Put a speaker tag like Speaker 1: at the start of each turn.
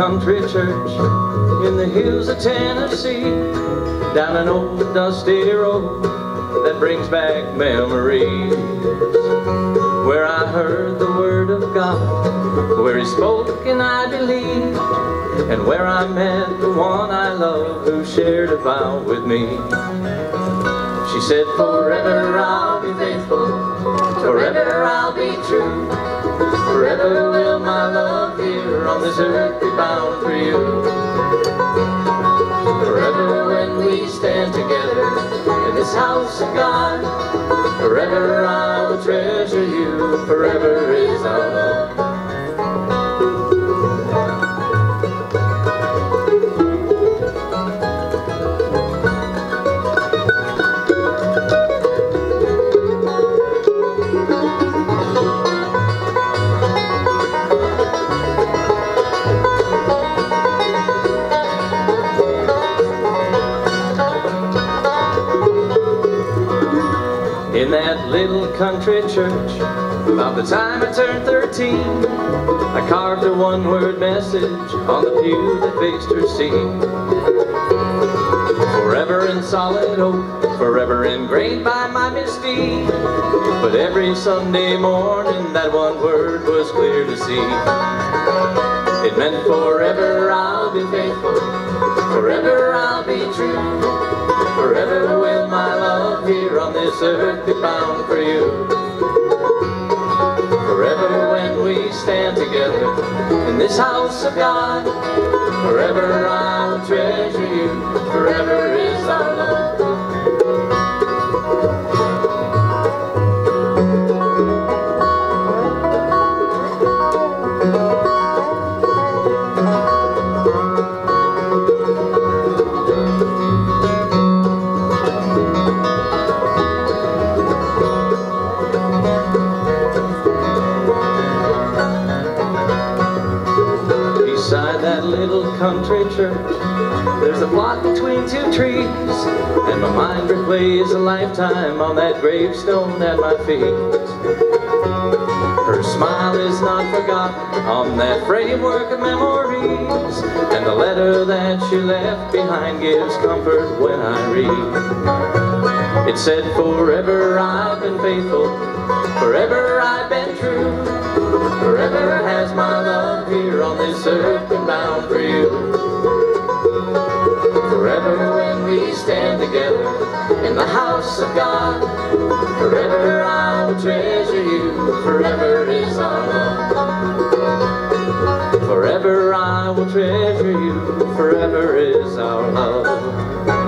Speaker 1: Country church in the hills of Tennessee, down an old dusty road that brings back memories. Where I heard the word of God, where He spoke and I believed, and where I met the one I love who shared a vow with me. She said, Forever I'll be faithful, be bound for you. Forever when we stand together in this house of God, forever I will treasure you, forever is our love. In that little country church, about the time I turned 13, I carved a one-word message on the pew that faced her seat. Forever in solid oak, forever engraved by my misdeed. But every Sunday morning, that one word was clear to see. It meant forever I'll be faithful, forever I'll be true. Here on this earth be bound for you. Forever when we stand together in this house of God. Forever I will treasure you. Forever is our love. Country church, there's a plot between two trees, and my mind replays a lifetime on that gravestone at my feet. Her smile is not forgotten on that framework of memories, and the letter that she left behind gives comfort when I read. It said, Forever I've been faithful, forever I've been true. Forever has my love here on this earth been bound for God. Forever I will treasure you. Forever is our love. Forever I will treasure you. Forever is our love.